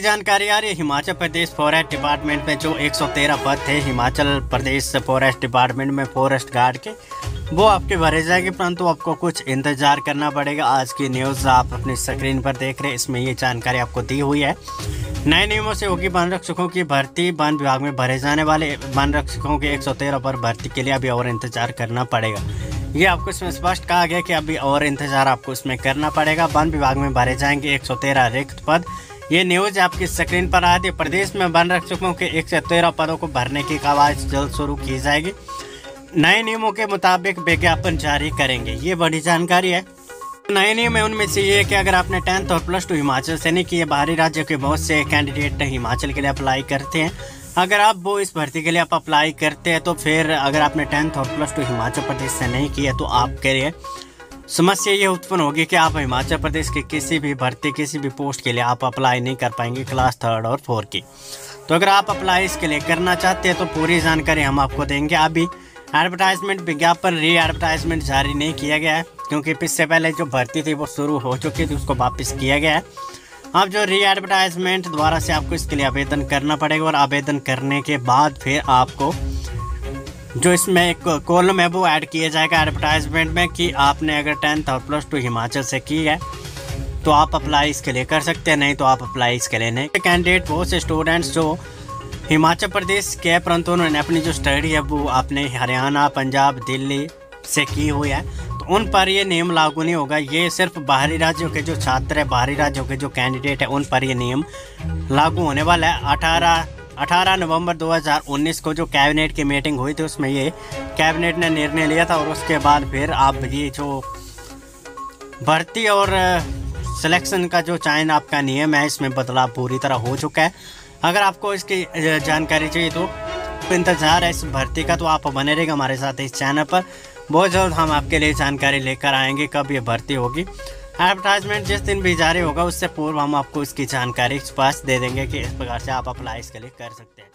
जानकारी आ रही है। हिमाचल प्रदेश फॉरेस्ट डिपार्टमेंट में जो 113 पद थे, हिमाचल प्रदेश फॉरेस्ट डिपार्टमेंट में फॉरेस्ट गार्ड के, वो आपके भरे जाएँगे। परंतु आपको कुछ इंतज़ार करना पड़ेगा। आज की न्यूज़ आप अपनी स्क्रीन पर देख रहे हैं। इसमें ये जानकारी आपको दी हुई है। नए नियमों से होगी वन रक्षकों की भर्ती। वन विभाग में भरे जाने वाले वन रक्षकों के 113 पर भर्ती के लिए अभी और इंतज़ार करना पड़ेगा। ये आपको इसमें स्पष्ट कहा गया कि अभी और इंतज़ार आपको इसमें करना पड़ेगा। वन विभाग में भरे जाएँगे 113 रिक्त पद। ये न्यूज़ आपकी स्क्रीन पर आ रही प्रदेश में वन रक्षकों के एक से तेरह पदों को भरने की कवायद जल्द शुरू की जाएगी। नए नियमों के मुताबिक विज्ञापन जारी करेंगे। ये बड़ी जानकारी है। नए नियम है, उनमें से ये है कि अगर आपने टेंथ और प्लस टू हिमाचल से नहीं किए, बाहरी राज्यों के बहुत से कैंडिडेट हिमाचल के लिए अप्लाई करते हैं। अगर आप वो इस भर्ती के लिए आप अप्लाई करते हैं तो फिर अगर आपने टेंथ और प्लस टू हिमाचल प्रदेश से नहीं किया तो आपके लिए समस्या ये उत्पन्न होगी कि आप हिमाचल प्रदेश की किसी भी भर्ती, किसी भी पोस्ट के लिए आप अप्लाई नहीं कर पाएँगे क्लास थर्ड और फोर की। तो अगर आप अप्लाई इसके लिए करना चाहते हैं तो पूरी जानकारी हम आपको देंगे। अभी एडवर्टाइजमेंट विज्ञापन री एडवर्टाइजमेंट जारी नहीं किया गया है, क्योंकि इससे पहले जो भर्ती थी वो शुरू हो चुकी थी, उसको वापस किया गया है। अब जो री एडवर्टाइजमेंट द्वारा से आपको इसके लिए आवेदन करना पड़ेगा और आवेदन करने के बाद फिर आपको जो इसमें एक कॉलम है, वो ऐड किया जाएगा एडवर्टाइजमेंट में कि आपने अगर टेंथ और प्लस टू हिमाचल से की है तो आप अप्लाई इसके लिए कर सकते हैं, नहीं तो आप अप्लाई इसके लिए नहीं। कैंडिडेट बहुत से स्टूडेंट्स जो हिमाचल प्रदेश के परंतु उन्होंने अपनी जो स्टडी है, वो अपने हरियाणा, पंजाब, दिल्ली से की हुई है तो उन पर ये नियम लागू नहीं होगा। ये सिर्फ़ बाहरी राज्यों के जो छात्र है, बाहरी राज्यों के जो कैंडिडेट है, उन पर ये नियम लागू होने वाला है। अठारह 18 नवंबर 2019 को जो कैबिनेट की मीटिंग हुई थी, उसमें ये कैबिनेट ने निर्णय लिया था और उसके बाद फिर आप ये जो भर्ती और सिलेक्शन का जो चयन आपका नियम है, इसमें बदलाव पूरी तरह हो चुका है। अगर आपको इसकी जानकारी चाहिए तो इंतज़ार है इस भर्ती का तो आप बने रहेगा हमारे साथ इस चैनल पर। बहुत जल्द हम आपके लिए जानकारी लेकर आएँगे कब ये भर्ती होगी। एडवर्टाइजमेंट जिस दिन भी जारी होगा, उससे पूर्व हम आपको इसकी जानकारी स्पष्ट दे देंगे कि इस प्रकार से आप अप्लाई इसके लिए कर सकते हैं।